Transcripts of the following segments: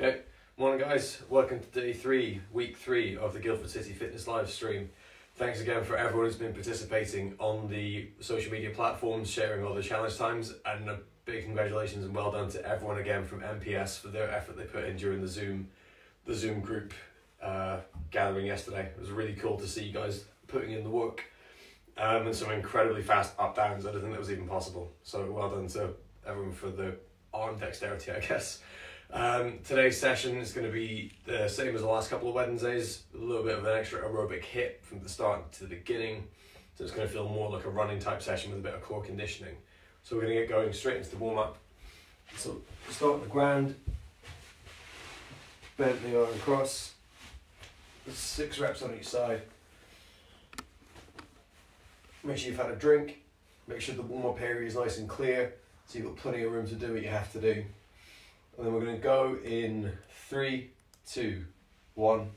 Okay, morning guys. Welcome to day three, week three of the Guildford City Fitness live stream. Thanks again for everyone who's been participating on the social media platforms, sharing all the challenge times, and a big congratulations and well done to everyone again from MPS for their effort they put in during the Zoom, the Zoom group uh, gathering yesterday. It was really cool to see you guys putting in the work um, and some incredibly fast up downs. I didn't think that was even possible. So well done to everyone for the arm dexterity, I guess. Um, today's session is going to be the same as the last couple of Wednesdays, a little bit of an extra aerobic hit from the start to the beginning. So it's going to feel more like a running type session with a bit of core conditioning. So we're going to get going straight into the warm up. So start on the ground, bend the arm across, six reps on each side. Make sure you've had a drink, make sure the warm up area is nice and clear so you've got plenty of room to do what you have to do. And then we're going to go in three, two, one.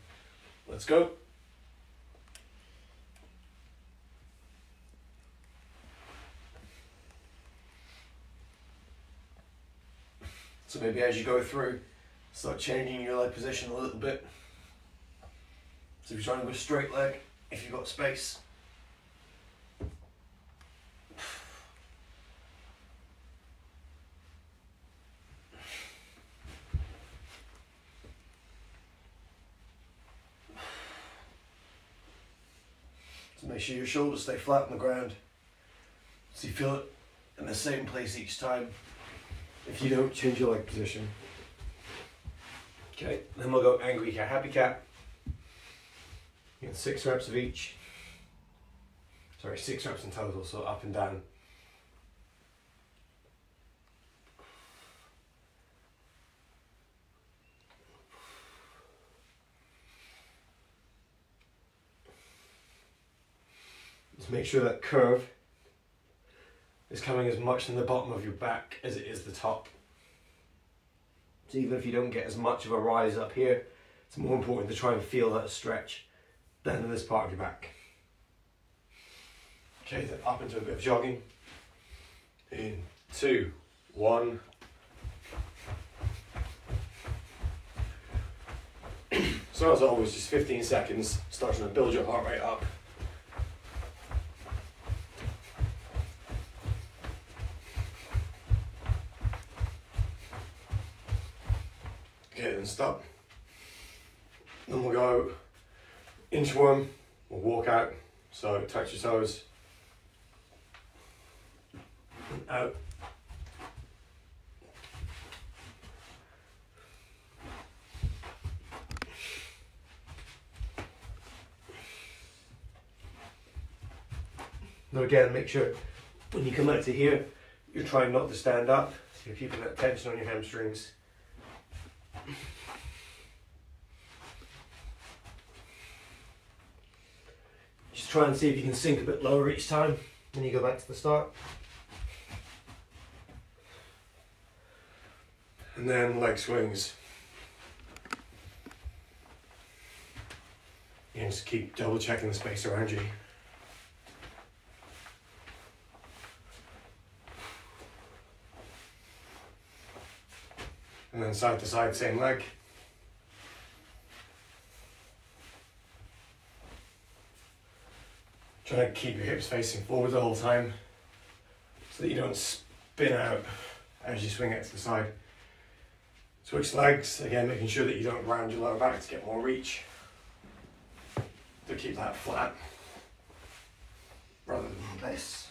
Let's go. So maybe as you go through, start changing your leg position a little bit. So if you're trying to go straight leg, if you've got space. Make sure your shoulders stay flat on the ground. So you feel it in the same place each time. If you don't change your leg position. Okay, then we'll go angry cat, happy cat. You get six reps of each. Sorry, six reps in total, so up and down. Make sure that curve is coming as much in the bottom of your back as it is the top. So even if you don't get as much of a rise up here, it's more important to try and feel that stretch than in this part of your back. Okay, then up into a bit of jogging. In two, one. so as always, just 15 seconds, starting to build your heart rate up. Okay, then stop. Then we'll go inchworm, we'll walk out, so touch your toes. Out. Now again, make sure when you come out to here, you're trying not to stand up, you're keeping that tension on your hamstrings. Just try and see if you can sink a bit lower each time when you go back to the start. And then leg swings. And just keep double checking the space around you. And then side to side, same leg. Try to keep your hips facing forward the whole time so that you don't spin out as you swing it to the side. Switch legs, again making sure that you don't round your lower back to get more reach. To keep that flat rather than this.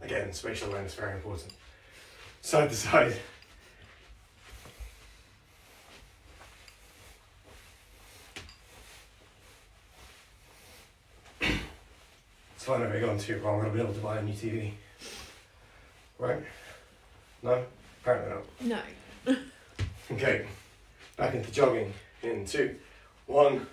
Again, spatial awareness very important. Side to side. It's fine if I go on too wrong, I'll be able to buy a new TV. Right? No? Apparently not. No. Okay, back into jogging. In two, one.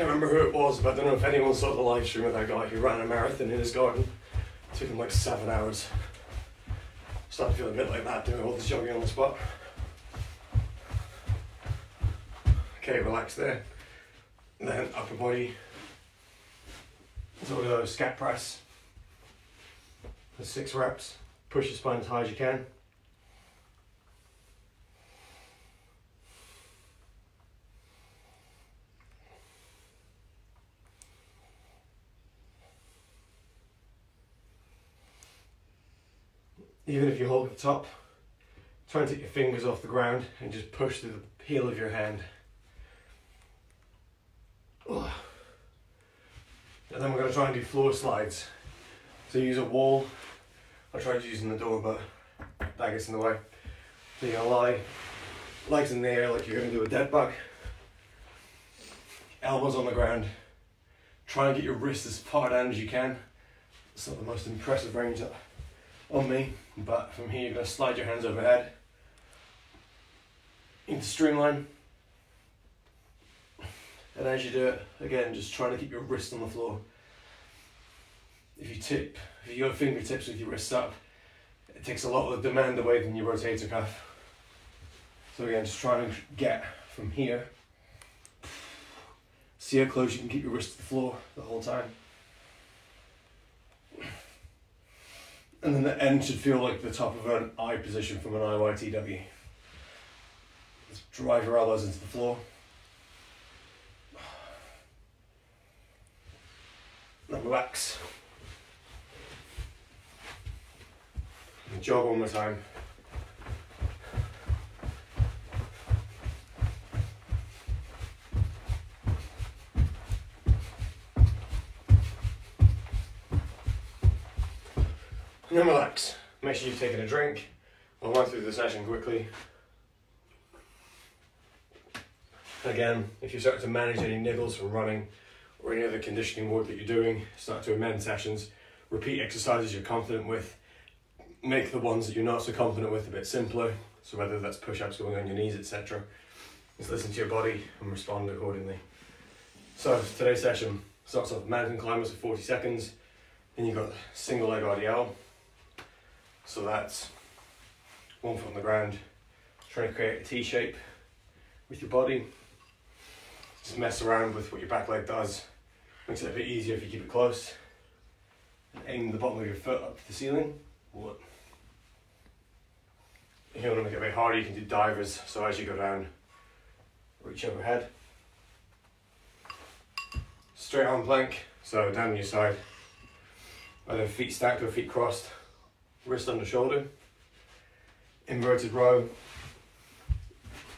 Can't remember who it was, but I don't know if anyone saw the live stream of that guy who ran a marathon in his garden. took him like seven hours. Started feeling a bit like that doing all this jogging on the spot. Okay, relax there. And then upper body So we'll go scap press. For six reps. Push your spine as high as you can. Even if you hold the top, try and take your fingers off the ground and just push through the heel of your hand. And then we're going to try and do floor slides. So use a wall. I tried using the door, but that gets in the way. So you're going to lie, legs in the air like you're going to do a dead bug. Elbows on the ground. Try and get your wrists as far down as you can. It's not the most impressive range on me, but from here you're going to slide your hands overhead into streamline. And as you do it, again, just trying to keep your wrist on the floor. If you tip, if you got fingertips with your wrists up, it takes a lot of the demand away from your rotator cuff. So again, just trying to get from here. See how close you can keep your wrist to the floor the whole time. And then the end should feel like the top of an I position from an IYTW. Let's drive your elbows into the floor. Now relax. And jog one more time. Then relax. Make sure you've taken a drink. I'll run through the session quickly. Again, if you start to manage any niggles from running or any other conditioning work that you're doing, start to amend sessions, repeat exercises you're confident with, make the ones that you're not so confident with a bit simpler. So whether that's push-ups going on your knees, etc. Just listen to your body and respond accordingly. So today's session starts off mountain climbers for 40 seconds, then you've got single leg RDL. So that's one foot on the ground, trying to create a T shape with your body. Just mess around with what your back leg does. Makes it a bit easier if you keep it close. And aim the bottom of your foot up to the ceiling. If you want to make it a bit harder, you can do divers. So as you go down, reach overhead. Straight arm plank, so down on your side. Either feet stacked or feet crossed. Wrist on the shoulder. Inverted row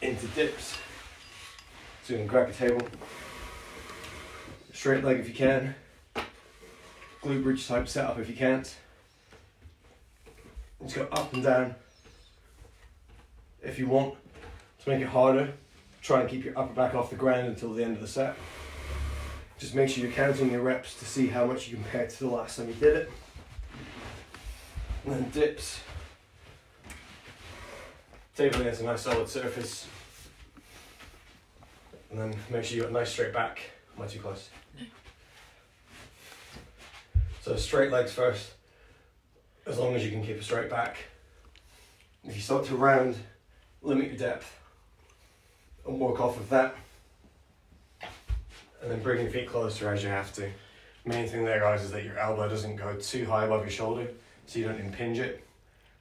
into dips. So you can grab your table. Straight leg if you can. Glute bridge type setup if you can't. Just go up and down. If you want to make it harder, try and keep your upper back off the ground until the end of the set. Just make sure you're counting your reps to see how much you compare to the last time you did it. And then dips. Table against a nice solid surface. And then make sure you've got a nice straight back. Am I too close? No. So straight legs first, as long as you can keep a straight back. If you start to round, limit your depth and work off of that. And then bring your feet closer as you have to. Main thing there guys is that your elbow doesn't go too high above your shoulder so you don't impinge it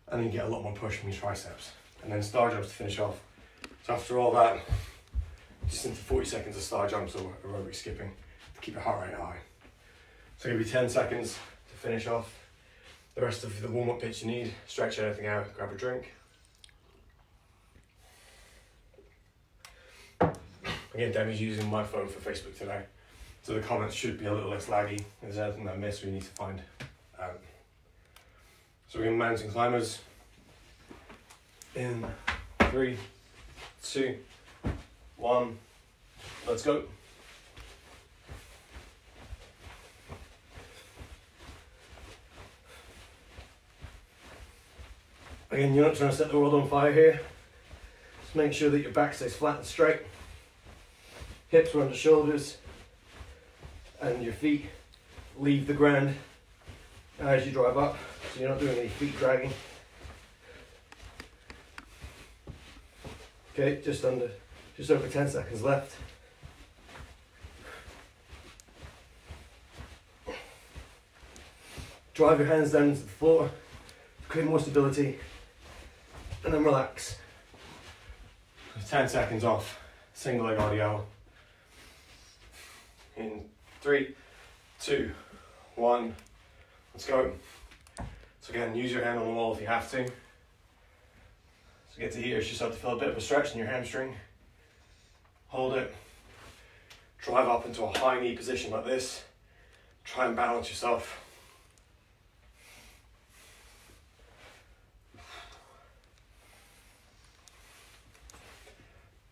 and then you get a lot more push from your triceps. And then star jumps to finish off. So after all that, just into 40 seconds of star jumps or aerobic skipping to keep your heart rate high. So give you 10 seconds to finish off. The rest of the warm-up bits you need, stretch anything out, grab a drink. Again, Demi's using my phone for Facebook today, so the comments should be a little less laggy. If there's anything I missed, we need to find out. So we're going mountain climbers in three, two, one, let's go. Again, you're not trying to set the world on fire here. Just make sure that your back stays flat and straight. Hips are under shoulders and your feet leave the ground as you drive up. So you're not doing any feet dragging. Okay, just under, just over 10 seconds left. Drive your hands down into the floor, create more stability, and then relax. 10 seconds off, single leg RDL. In three, two, one, let's go. So again, use your hand on the wall if you have to. So get to here, you start to feel a bit of a stretch in your hamstring. Hold it. Drive up into a high knee position like this. Try and balance yourself.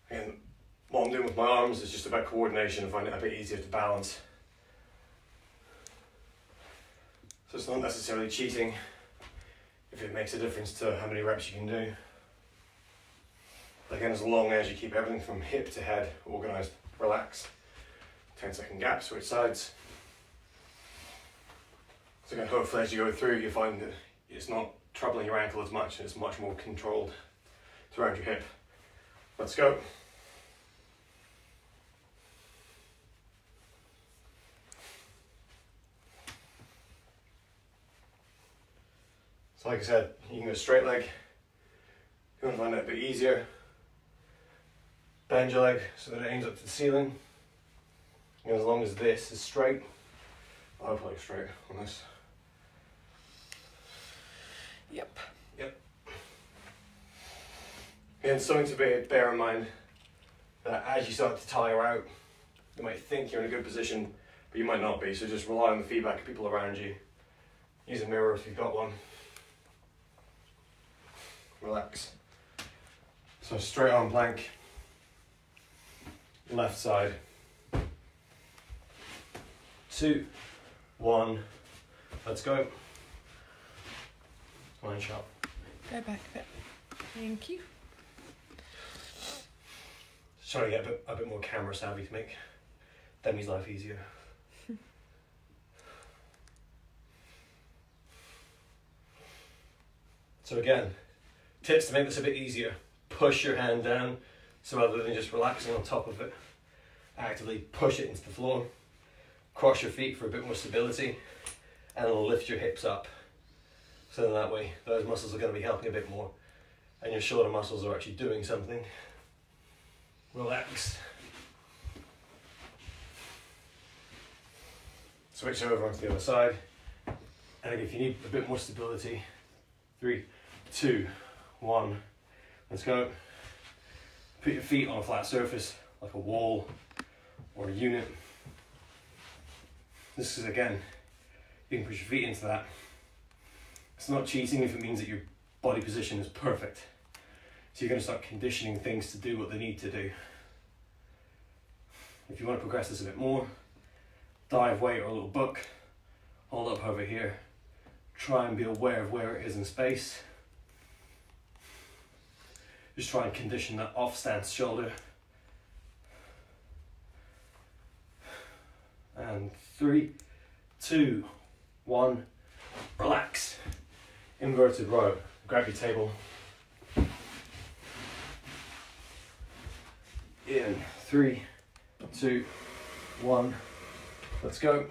And what I'm doing with my arms is just about coordination and find it a bit easier to balance. So it's not necessarily cheating it makes a difference to how many reps you can do. Again, as long as you keep everything from hip to head organized, relaxed. 10 second gaps, switch sides. So again, hopefully as you go through, you find that it's not troubling your ankle as much and it's much more controlled throughout your hip. Let's go. Like I said, you can go straight leg. You want to find that a bit easier. Bend your leg so that it aims up to the ceiling. And as long as this is straight, I'll play straight on this. Yep. Yep. And something to be, bear in mind that as you start to tire out, you might think you're in a good position, but you might not be. So just rely on the feedback of people around you. Use a mirror if you've got one. Relax. So straight arm plank. Left side. Two, one, let's go. Line shot. Go back a bit. Thank you. Just trying to get a bit, a bit more camera savvy to make Demi's life easier. so again, tips to make this a bit easier. Push your hand down, so rather than just relaxing on top of it, actively push it into the floor. Cross your feet for a bit more stability, and lift your hips up. So then that way, those muscles are going to be helping a bit more, and your shoulder muscles are actually doing something. Relax. Switch over onto the other side. And if you need a bit more stability, three, two, one, let's go. Put your feet on a flat surface, like a wall or a unit. This is again, you can push your feet into that. It's not cheating if it means that your body position is perfect. So you're going to start conditioning things to do what they need to do. If you want to progress this a bit more, dive weight or a little book, hold up over here. Try and be aware of where it is in space. Just try and condition that off stance shoulder. And three, two, one, relax. Inverted row. Grab your table. In three, two, one, let's go.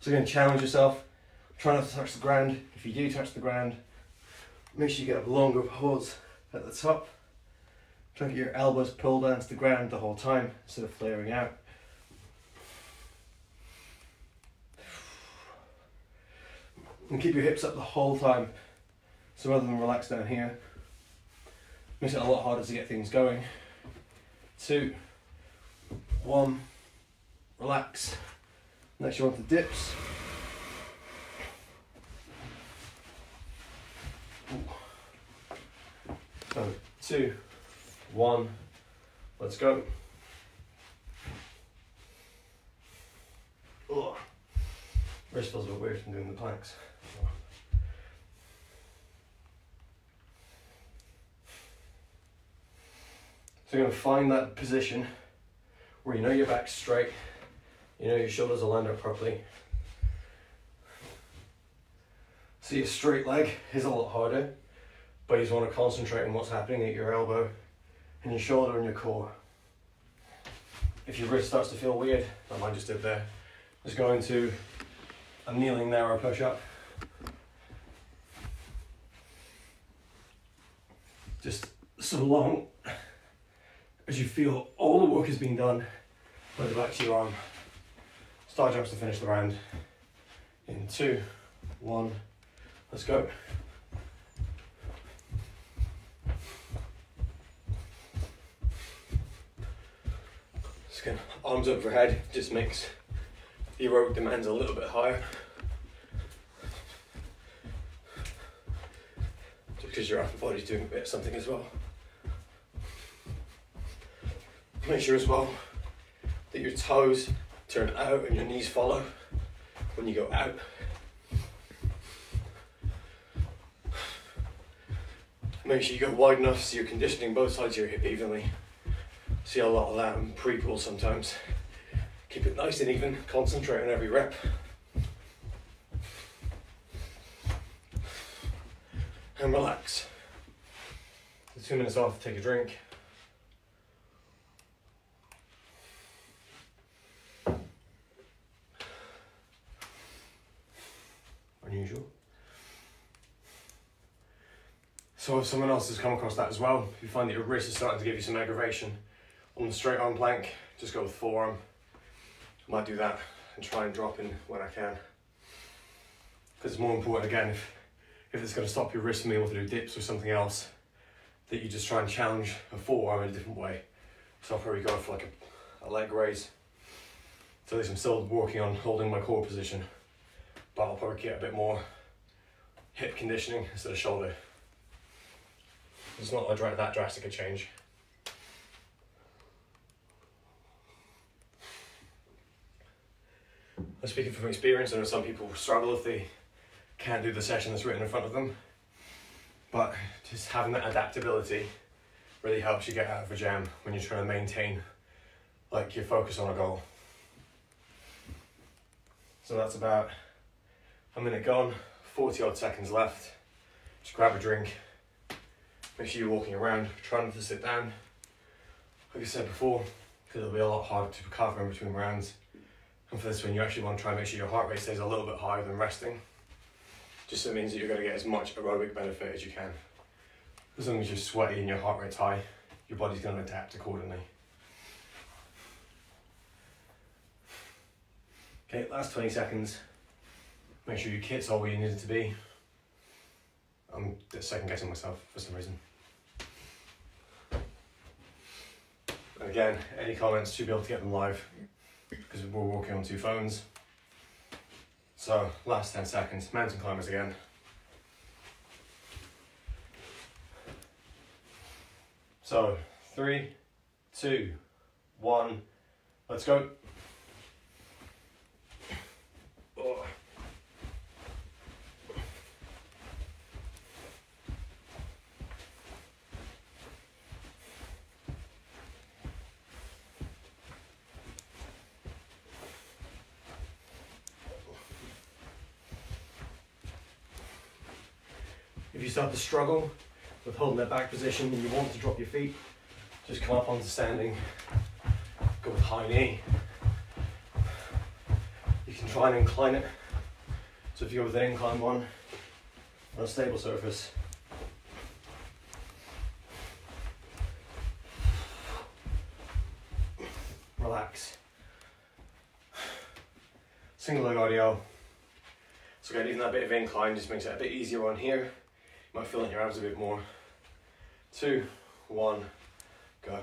So again, challenge yourself. Try not to touch the ground. If you do touch the ground, make sure you get a longer pause at the top. Try to get your elbows pulled down to the ground the whole time instead of flaring out. And keep your hips up the whole time. So rather than relax down here, makes it a lot harder to get things going. Two, one, relax. Next you want the dips. So um, two, one, let's go. Ugh. Wrist feels a bit weird from doing the planks. So you're going to find that position where you know your back's straight, you know your shoulders are lined up properly. So your straight leg is a lot harder, but you just want to concentrate on what's happening at your elbow and your shoulder and your core. If your wrist starts to feel weird, like mine just did there, just go into a kneeling narrow push up. Just so long as you feel all the work is being done by the back of your arm. Star jumps to finish the round. In two, one, let's go. Skin, arms overhead just makes the aerobic demands a little bit higher. Just because your upper body's doing a bit of something as well. Make sure as well that your toes turn out and your knees follow when you go out. Make sure you go wide enough so you're conditioning both sides of your hip evenly. See a lot of that in pre-pull sometimes. Keep it nice and even, concentrate on every rep. And relax. two minutes off, take a drink. Unusual. So if someone else has come across that as well, if you find that your wrist is starting to give you some aggravation on the straight arm plank, just go with forearm. I might do that and try and drop in when I can. Because it's more important again, if, if it's going to stop your wrist from being able to do dips or something else, that you just try and challenge a forearm in a different way. So I'll probably go for like a, a leg raise. So at least I'm still working on holding my core position, but I'll probably get a bit more hip conditioning instead of shoulder. It's not a, that drastic a change. I'm speaking from experience. I know some people struggle if they can't do the session that's written in front of them. But just having that adaptability really helps you get out of a jam when you're trying to maintain like your focus on a goal. So that's about a minute gone, 40 odd seconds left. Just grab a drink. Make sure you're walking around, trying not to sit down. Like I said before, because it'll be a lot harder to recover in between rounds. And for this one, you actually want to try and make sure your heart rate stays a little bit higher than resting. Just so it means that you're going to get as much aerobic benefit as you can. As long as you're sweaty and your heart rate's high, your body's going to adapt accordingly. Okay, last 20 seconds. Make sure your kit's all where you need it to be. I'm second guessing myself for some reason. And again, any comments, should be able to get them live because we're walking on two phones. So last 10 seconds, mountain climbers again. So three, two, one, let's go. If you start to struggle with holding that back position and you want to drop your feet, just come up onto standing, go with high knee. You can try and incline it. So if you go with an incline one on a stable surface, relax. Single leg RDL. So again, even that bit of incline just makes it a bit easier on here. Might feel in your abs a bit more. Two, one, go.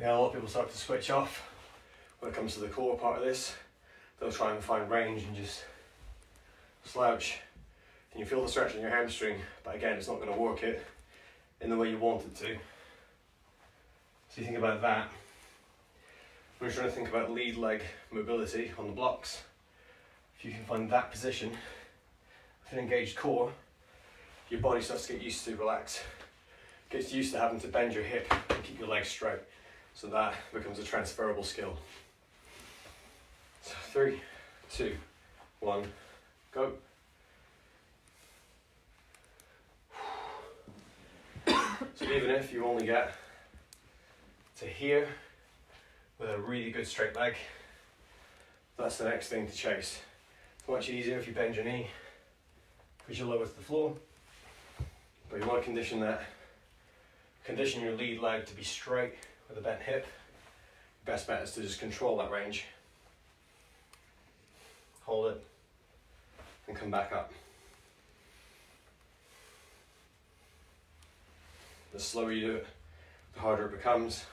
Yeah, a lot of people start to switch off when it comes to the core part of this. They'll try and find range and just slouch. And you feel the stretch in your hamstring, but again, it's not going to work it in the way you want it to. So you think about that. You're trying to think about lead leg mobility on the blocks, if you can find that position with an engaged core, your body starts to get used to relax. gets used to having to bend your hip and keep your legs straight. So that becomes a transferable skill. So three, two, one, go. So even if you only get to here with a really good straight leg, that's the next thing to chase. It's much easier if you bend your knee, push your lower to the floor, but you want to condition that, condition your lead leg to be straight with a bent hip. Best bet is to just control that range. Hold it and come back up. The slower you do it, the harder it becomes.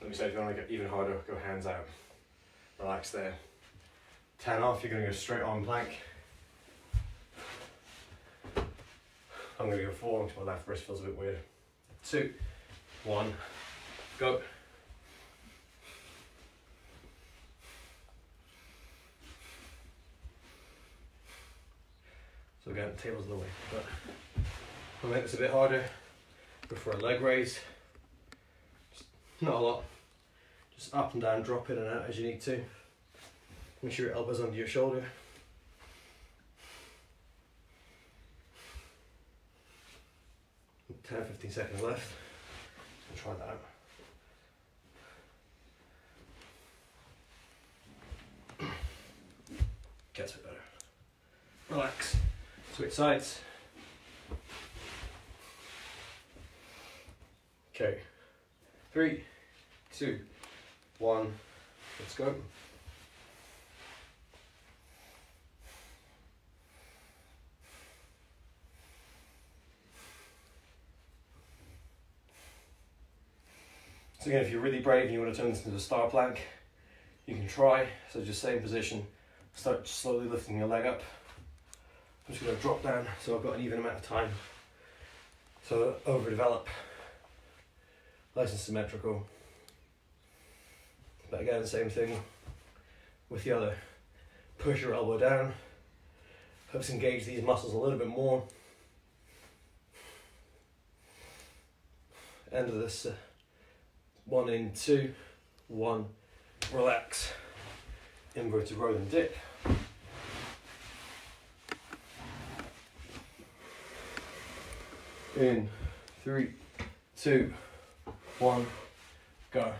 Let me say, if you want to get even harder, go hands out. Relax there. 10 off, you're going to go straight arm plank. I'm going to go four, my left wrist feels a bit weird. Two, one, go. So again, tables in the way, but I'll make this a bit harder. Go for a leg raise. Just not a lot. Just up and down, drop in and out as you need to. Make sure your elbows under your shoulder. Ten, fifteen seconds left. So try that out. Gets a bit better. Relax. Switch sides. Okay. Three, two, one. Let's go. So again, if you're really brave and you want to turn this into a star plank, you can try. So just same position, start slowly lifting your leg up. I'm just going to drop down so I've got an even amount of time. So overdevelop, nice and symmetrical. But again, the same thing with the other. Push your elbow down, helps engage these muscles a little bit more. End of this uh, one in two, one, relax, inverted and dip. In three, two, one, go.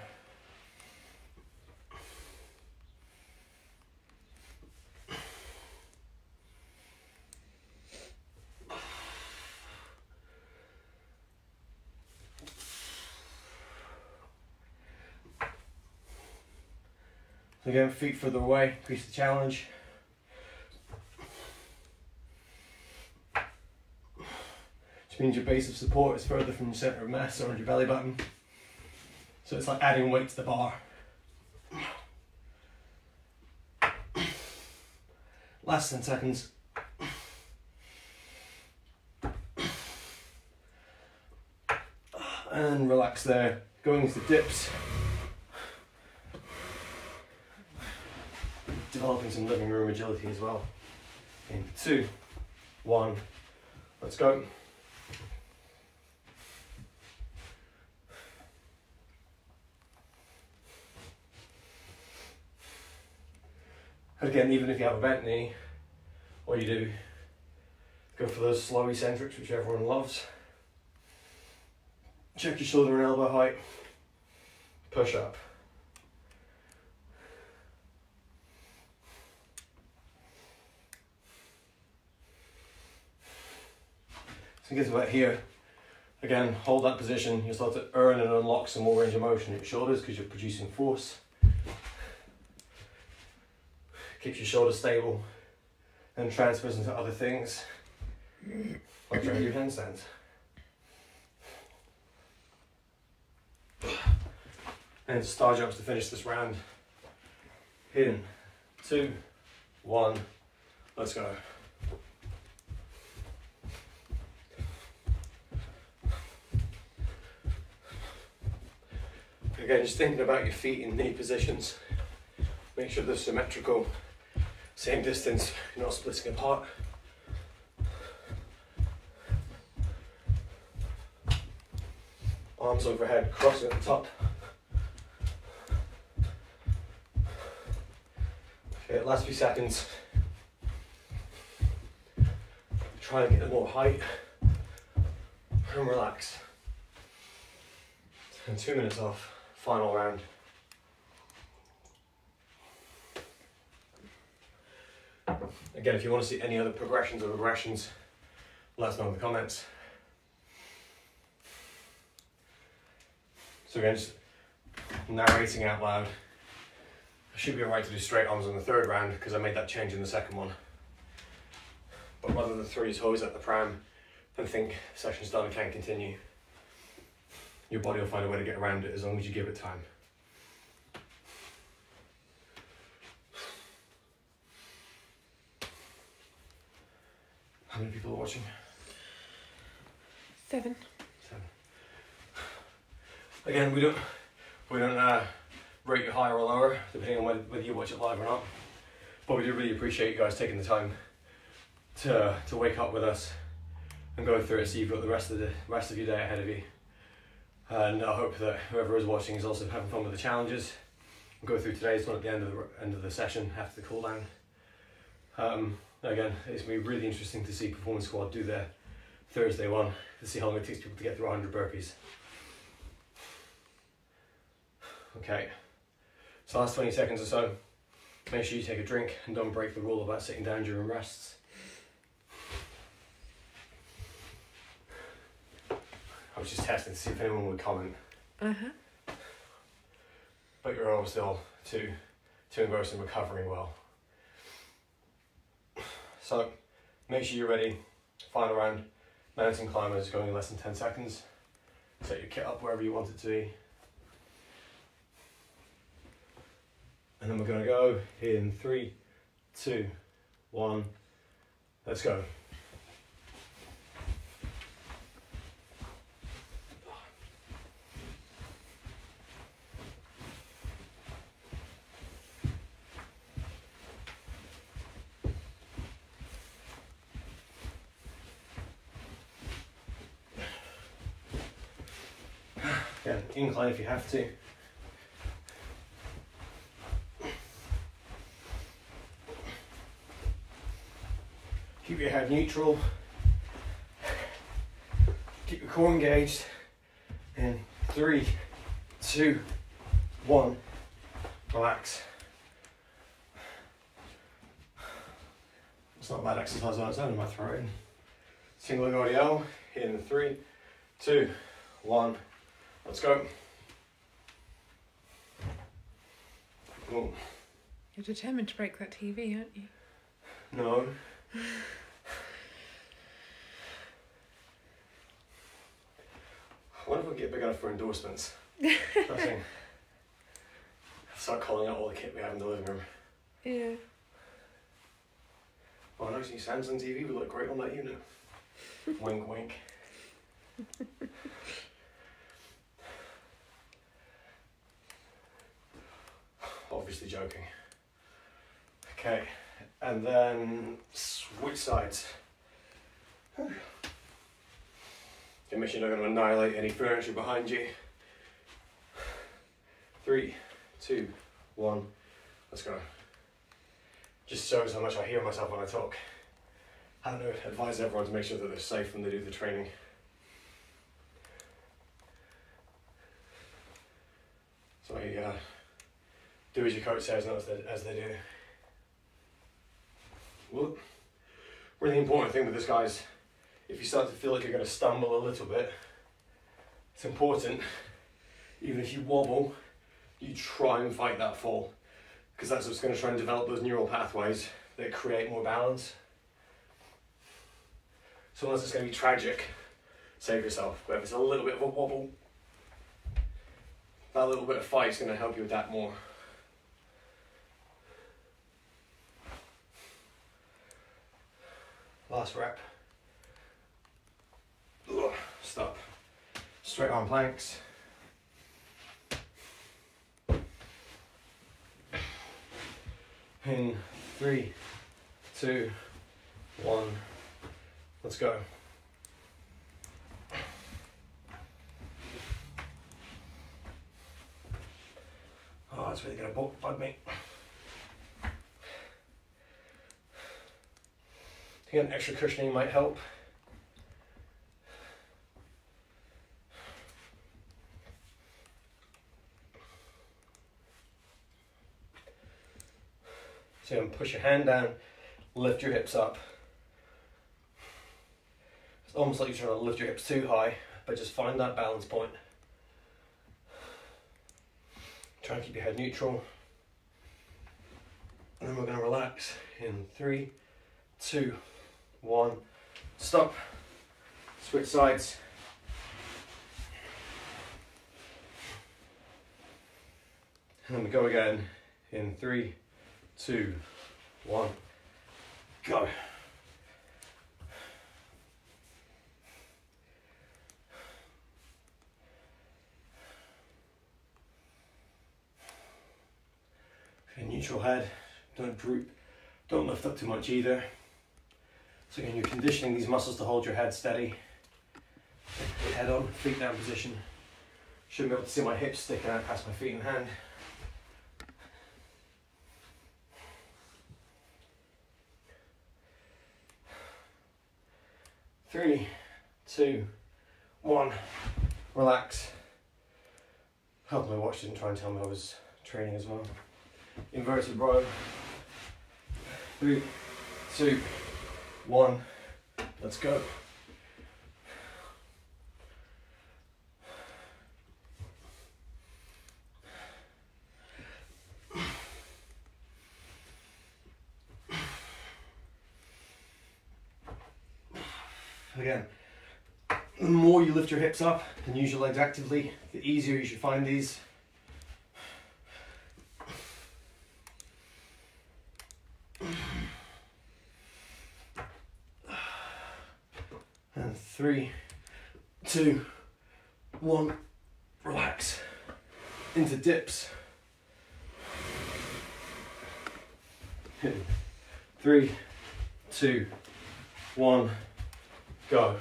So, Again, feet further away, increase the challenge. Which means your base of support is further from your center of mass or your belly button. So it's like adding weight to the bar. Last 10 seconds. And relax there. Going into dips. developing some living room agility as well. In two, one, let's go. And again, even if you have a bent knee, what you do, go for those slow eccentrics, which everyone loves. Check your shoulder and elbow height, push up. So it gets about here. Again, hold that position. You'll start to earn and unlock some more range of motion in your shoulders because you're producing force. Keeps your shoulders stable and transfers into other things, like trying to do handstands. And star jumps to finish this round. In, two, one, let's go. Again, just thinking about your feet in knee positions. Make sure they're symmetrical. Same distance, you're not splitting apart. Arms overhead, crossing at the top. Okay, last few seconds. Try and get a more height and relax. And two minutes off, final round. Again, if you want to see any other progressions or regressions, let us know in the comments. So again, just narrating out loud. I should be alright to do straight arms on the third round because I made that change in the second one. But rather than throw your toes at the pram and think session's done and can't continue, your body will find a way to get around it as long as you give it time. How many people are watching? Seven. Seven. Again, we don't we don't uh, rate you higher or lower depending on whether, whether you watch it live or not. But we do really appreciate you guys taking the time to to wake up with us and go through it so you've got the rest of the rest of your day ahead of you. And I hope that whoever is watching is also having fun with the challenges. We'll go through today's one at the end of the end of the session after the cool down. Um, again, it's going to be really interesting to see Performance Squad do their Thursday one to see how long it takes people to get through 100 burpees. Okay, so last 20 seconds or so, make sure you take a drink and don't break the rule about sitting down during rests. I was just testing to see if anyone would comment, Uh huh. but you're all still too, too engrossed in recovering well. So, make sure you're ready. Final round. Mountain climbers going in less than 10 seconds. Set your kit up wherever you want it to be. And then we're going to go in three, two, one. Let's go. Again, incline if you have to. Keep your head neutral. Keep your core engaged. In three, two, one. Relax. It's not a bad exercise on its own, it in. Single leg RDL in three, two, one. Let's go. Oh, You're determined to break that TV, aren't you? no. What if we get big enough for endorsements? I think. Start calling out all the kit we have in the living room. Yeah. Oh, no, see Samsung TV would look great on that unit. wink, wink. Obviously joking. Okay, and then switch sides. Make sure you're not going to annihilate any furniture behind you. Three, two, one, let's go just shows how much I hear myself when I talk. I don't know, advise everyone to make sure that they're safe when they do the training. So uh, do as your coach says, not as they, as they do. Well, really important thing with this, guys, if you start to feel like you're going to stumble a little bit, it's important, even if you wobble, you try and fight that fall because that's what's going to try and develop those neural pathways that create more balance. So unless it's going to be tragic, save yourself. But if it's a little bit of a wobble, that little bit of fight is going to help you adapt more. Last rep. Stop. Straight arm planks. In three, two, one, let's go. Oh, it's really gonna bug me. Again, extra cushioning might help. So you push your hand down, lift your hips up. It's almost like you're trying to lift your hips too high, but just find that balance point. Try and keep your head neutral. And then we're going to relax in three, two, one. Stop. Switch sides. And we go again in three, two, one, go. Neutral head, don't droop, don't lift up too much either. So again, you're conditioning these muscles to hold your head steady. Head on, feet down position. Shouldn't be able to see my hips sticking out past my feet and hand. Three, two, one, relax. Hope my watch didn't try and tell me I was training as well. Inverted row. Three, two, one. Let's go. Again, the more you lift your hips up and use your legs actively, the easier you should find these. And three, two, one, relax into dips. Three, two, one, go.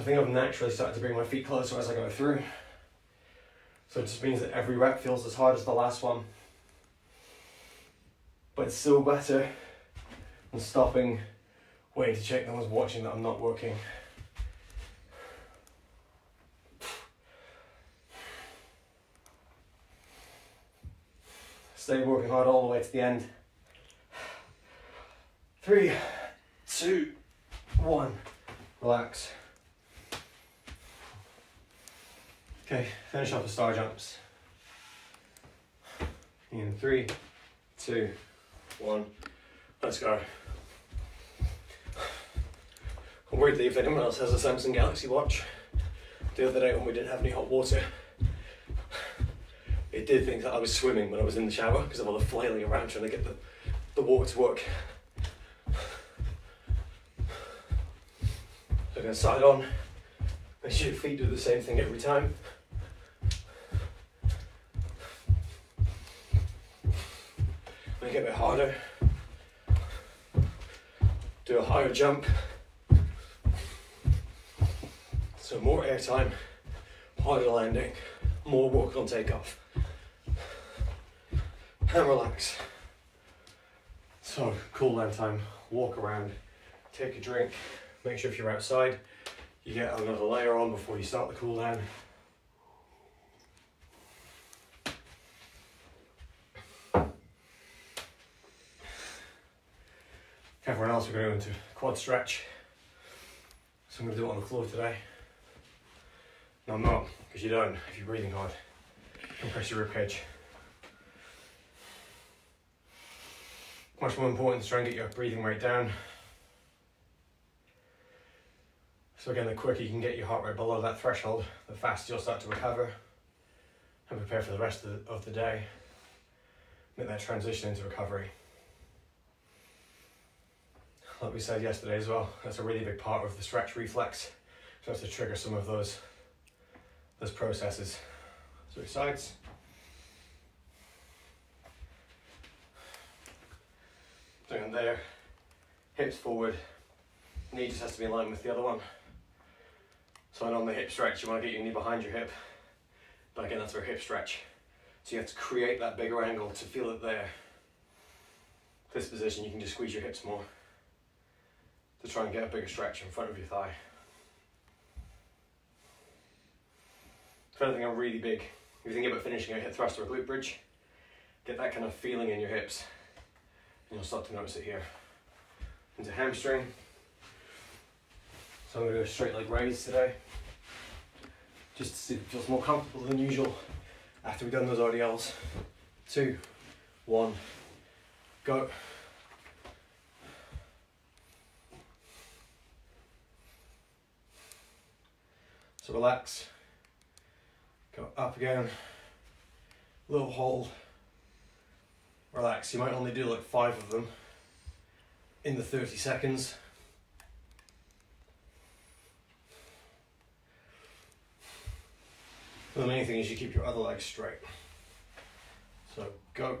I think I've naturally started to bring my feet closer as I go through. So it just means that every rep feels as hard as the last one. But it's still better than stopping, waiting to check no one's watching that I'm not working. Stay working hard all the way to the end. Three, two, one. Relax. Okay, finish off the star jumps. In three, two, one, let's go. Weirdly, if anyone else has a Samsung Galaxy Watch, the other day when we didn't have any hot water, it did think that I was swimming when I was in the shower because of all the flailing around trying to get the, the water to work. So again, side on, make sure your feet do the same thing every time. Make it a bit harder. Do a higher jump. So more air time, harder landing, more work on takeoff. And relax. So cool down time, walk around, take a drink, make sure if you're outside, you get another layer on before you start the cool down. Everyone else, we're going to go into quad stretch. So I'm going to do it on the floor today. No, I'm not, because you don't if you're breathing hard. Compress your ribcage. Much more important to try and get your breathing rate down. So again, the quicker you can get your heart rate below that threshold, the faster you'll start to recover and prepare for the rest of the, of the day. Make that transition into recovery. Like we said yesterday as well, that's a really big part of the stretch reflex. So that's to trigger some of those those processes. Switch sides. It there, hips forward, knee just has to be in line with the other one. So on the hip stretch, you want to get your knee behind your hip. But again, that's for hip stretch. So you have to create that bigger angle to feel it there. This position, you can just squeeze your hips more to try and get a bigger stretch in front of your thigh. If anything, I'm really big. If you think about finishing a hip thrust or a glute bridge, get that kind of feeling in your hips, and you'll start to notice it here. Into hamstring. So I'm going to go straight leg raise today, just to see if it feels more comfortable than usual after we've done those RDLs. Two, one, go. So relax, go up again, little hold, relax. You might only do like five of them in the 30 seconds. the main thing is you keep your other leg straight. So go.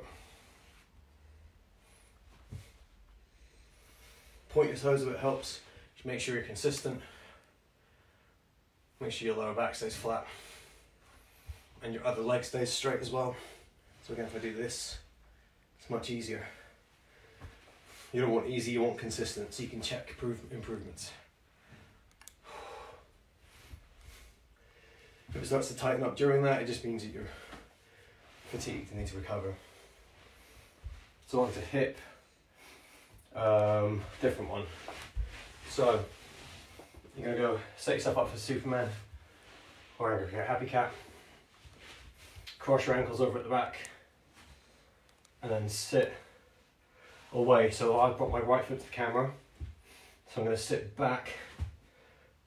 Point your toes if it helps. Just make sure you're consistent. Make sure your lower back stays flat. And your other leg stays straight as well. So again, if I do this, it's much easier. You don't want easy, you want consistent, so you can check improve, improvements. If it starts to tighten up during that, it just means that you're fatigued and need to recover. So on to hip, um, different one. So you're gonna go set yourself up for Superman or happy cat. Cross your ankles over at the back and then sit away. So I've brought my right foot to the camera. So I'm gonna sit back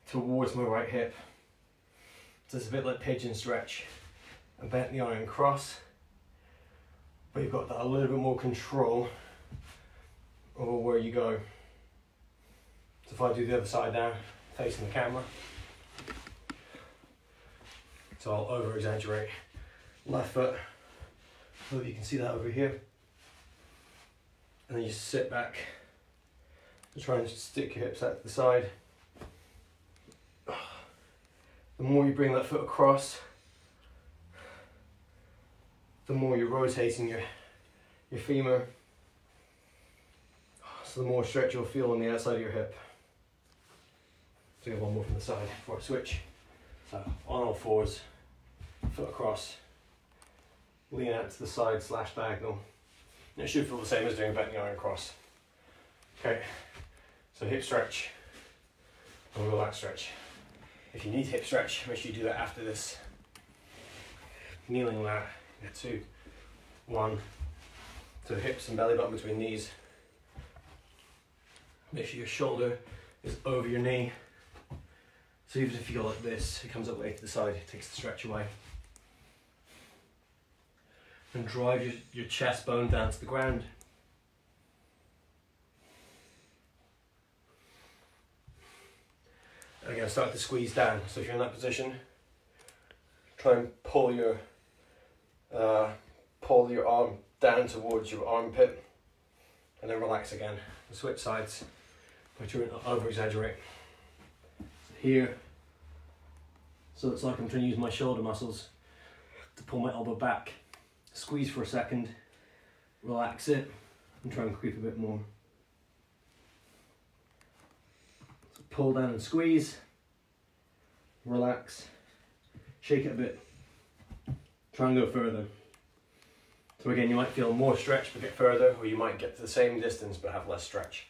towards my right hip so it's a bit like pigeon stretch and bent the iron cross. But you've got that a little bit more control over where you go. So if I do the other side now, facing the camera. So I'll over exaggerate. Left foot, hope you can see that over here. And then you sit back try and stick your hips out to the side the more you bring that foot across, the more you're rotating your, your femur. So the more stretch you'll feel on the outside of your hip. So get one more from the side before I switch. So on all fours, foot across, lean out to the side slash diagonal. And it should feel the same as doing a bending iron cross. Okay, so hip stretch and back stretch. If you need hip stretch, make sure you do that after this. Kneeling lat, two, one. So hips and belly button between knees. Make sure your shoulder is over your knee. So even if you go like this, it comes up way to the side, it takes the stretch away. And drive your, your chest bone down to the ground. And again, start to squeeze down. So if you're in that position, try and pull your uh, pull your arm down towards your armpit, and then relax again. And switch sides, but you're over exaggerate. Here, so it's like I'm trying to use my shoulder muscles to pull my elbow back. Squeeze for a second, relax it, and try and creep a bit more. pull down and squeeze, relax, shake it a bit, try and go further. So again, you might feel more stretch but get further, or you might get to the same distance but have less stretch.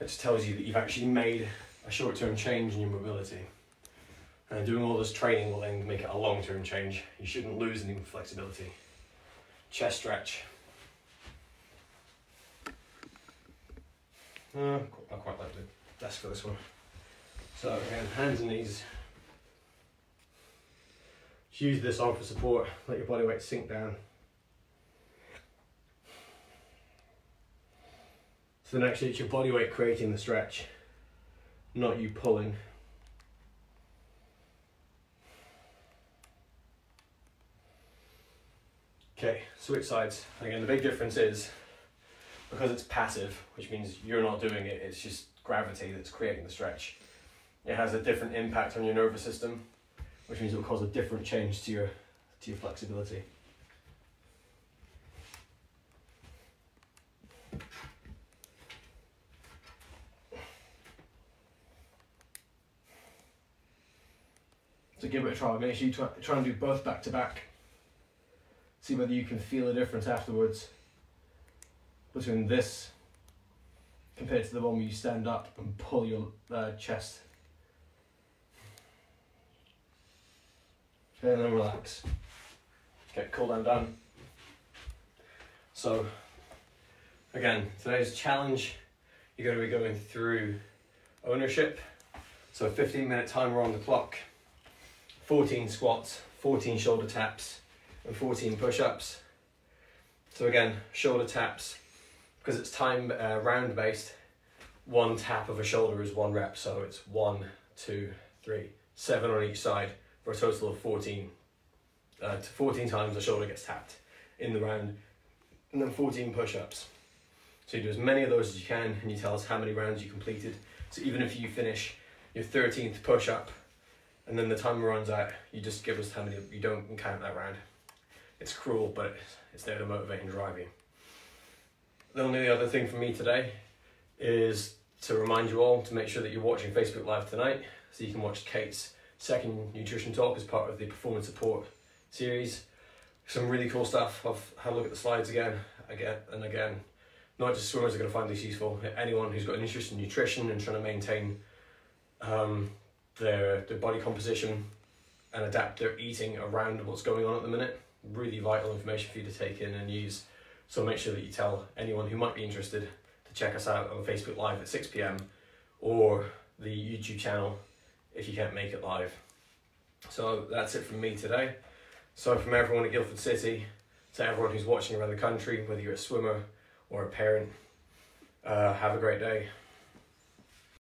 It just tells you that you've actually made a short-term change in your mobility. And doing all this training will then make it a long-term change. You shouldn't lose any flexibility. Chest stretch. Uh, not quite like the desk for this one. So again, hands and knees. Just use this arm for support, let your body weight sink down. So then actually it's your body weight creating the stretch, not you pulling. Okay, switch sides. Again, the big difference is because it's passive, which means you're not doing it, it's just gravity that's creating the stretch. It has a different impact on your nervous system, which means it will cause a different change to your to your flexibility. So give it a try. Make sure you try, try and do both back to back. See whether you can feel a difference afterwards between this compared to the one where you stand up and pull your uh, chest. Okay, and then relax. Okay, cool down, done. So, again, today's challenge, you're to be going through ownership. So, 15 minute timer on the clock, 14 squats, 14 shoulder taps, and 14 push ups. So, again, shoulder taps, because it's time uh, round based, one tap of a shoulder is one rep. So, it's one, two, three, seven on each side for a total of 14. Uh, to 14 times the shoulder gets tapped in the round, and then 14 push ups. So you do as many of those as you can, and you tell us how many rounds you completed. So even if you finish your 13th push up, and then the timer runs out, you just give us how many, you don't count that round. It's cruel, but it's there to motivate and drive you. The only other thing for me today is to remind you all to make sure that you're watching Facebook Live tonight, so you can watch Kate's second nutrition talk as part of the performance support series. Some really cool stuff. I've had a look at the slides again, again and again. Not just swimmers are going to find this useful. Anyone who's got an interest in nutrition and trying to maintain um, their their body composition and adapt their eating around what's going on at the minute. Really vital information for you to take in and use. So make sure that you tell anyone who might be interested to check us out on Facebook Live at 6 pm or the YouTube channel if you can't make it live. So that's it from me today. So from everyone at Guildford City to everyone who's watching around the country, whether you're a swimmer or a parent, uh, have a great day.